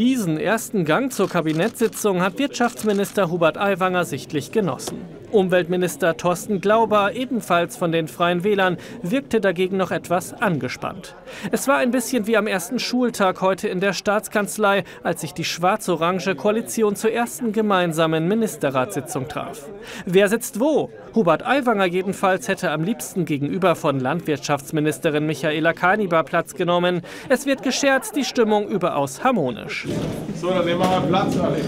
Diesen ersten Gang zur Kabinettssitzung hat Wirtschaftsminister Hubert Aiwanger sichtlich genossen. Umweltminister Thorsten Glauber, ebenfalls von den Freien Wählern, wirkte dagegen noch etwas angespannt. Es war ein bisschen wie am ersten Schultag heute in der Staatskanzlei, als sich die schwarz-orange Koalition zur ersten gemeinsamen Ministerratssitzung traf. Wer sitzt wo? Hubert Aiwanger jedenfalls hätte am liebsten gegenüber von Landwirtschaftsministerin Michaela Kanibar Platz genommen. Es wird gescherzt, die Stimmung überaus harmonisch. So, dann nehmen wir mal Platz, alle.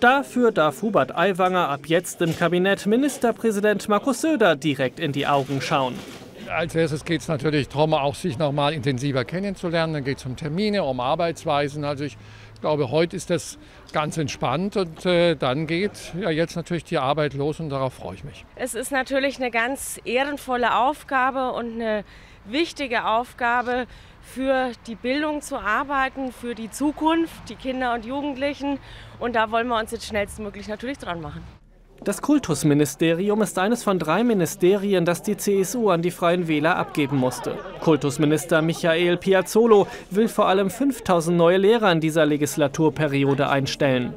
Dafür darf Hubert Aiwanger ab jetzt im Kabinett Ministerpräsident Markus Söder direkt in die Augen schauen. Als erstes geht es natürlich darum, auch sich noch mal intensiver kennenzulernen. Dann geht es um Termine, um Arbeitsweisen. Also ich glaube, heute ist das ganz entspannt und äh, dann geht ja jetzt natürlich die Arbeit los und darauf freue ich mich. Es ist natürlich eine ganz ehrenvolle Aufgabe und eine wichtige Aufgabe für die Bildung zu arbeiten, für die Zukunft, die Kinder und Jugendlichen. Und da wollen wir uns jetzt schnellstmöglich natürlich dran machen. Das Kultusministerium ist eines von drei Ministerien, das die CSU an die Freien Wähler abgeben musste. Kultusminister Michael Piazzolo will vor allem 5000 neue Lehrer in dieser Legislaturperiode einstellen.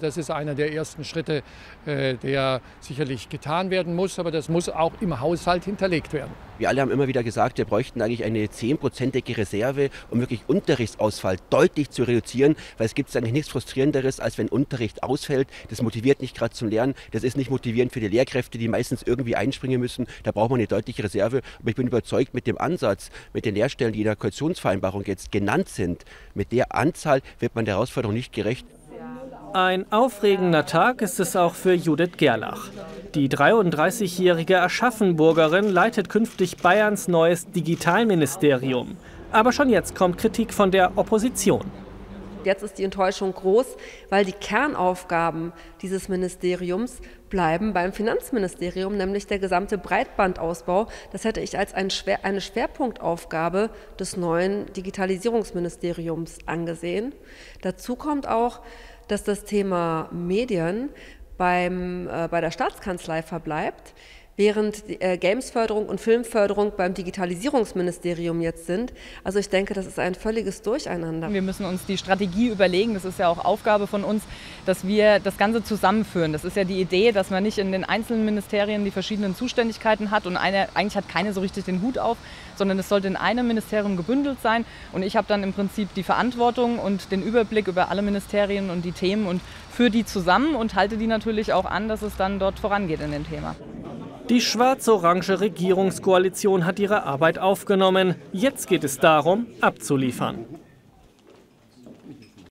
Das ist einer der ersten Schritte, äh, der sicherlich getan werden muss, aber das muss auch im Haushalt hinterlegt werden. Wir alle haben immer wieder gesagt, wir bräuchten eigentlich eine 10-prozentige Reserve, um wirklich Unterrichtsausfall deutlich zu reduzieren, weil es gibt eigentlich nichts Frustrierenderes, als wenn Unterricht ausfällt. Das motiviert nicht gerade zum Lernen, das ist nicht motivierend für die Lehrkräfte, die meistens irgendwie einspringen müssen. Da braucht man eine deutliche Reserve. Aber ich bin überzeugt, mit dem Ansatz, mit den Lehrstellen, die in der Koalitionsvereinbarung jetzt genannt sind, mit der Anzahl wird man der Herausforderung nicht gerecht. Ein aufregender Tag ist es auch für Judith Gerlach. Die 33-jährige Aschaffenburgerin leitet künftig Bayerns neues Digitalministerium. Aber schon jetzt kommt Kritik von der Opposition. Jetzt ist die Enttäuschung groß, weil die Kernaufgaben dieses Ministeriums bleiben beim Finanzministerium, nämlich der gesamte Breitbandausbau. Das hätte ich als eine Schwerpunktaufgabe des neuen Digitalisierungsministeriums angesehen. Dazu kommt auch, dass das Thema Medien beim, äh, bei der Staatskanzlei verbleibt, während äh, Gamesförderung und Filmförderung beim Digitalisierungsministerium jetzt sind. Also ich denke, das ist ein völliges Durcheinander. Wir müssen uns die Strategie überlegen. Das ist ja auch Aufgabe von uns, dass wir das Ganze zusammenführen. Das ist ja die Idee, dass man nicht in den einzelnen Ministerien die verschiedenen Zuständigkeiten hat und eine, eigentlich hat keine so richtig den Hut auf, sondern es sollte in einem Ministerium gebündelt sein. Und ich habe dann im Prinzip die Verantwortung und den Überblick über alle Ministerien und die Themen und führe die zusammen und halte die natürlich auch an, dass es dann dort vorangeht in dem Thema. Die schwarz-orange Regierungskoalition hat ihre Arbeit aufgenommen. Jetzt geht es darum, abzuliefern.